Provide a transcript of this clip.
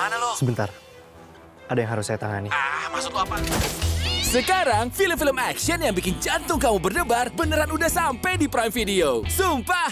Mana lo? Sebentar. Ada yang harus saya tangani. Ah, maksud lo apa? Sekarang, film-film action yang bikin jantung kamu berdebar beneran udah sampai di Prime Video. Sumpah,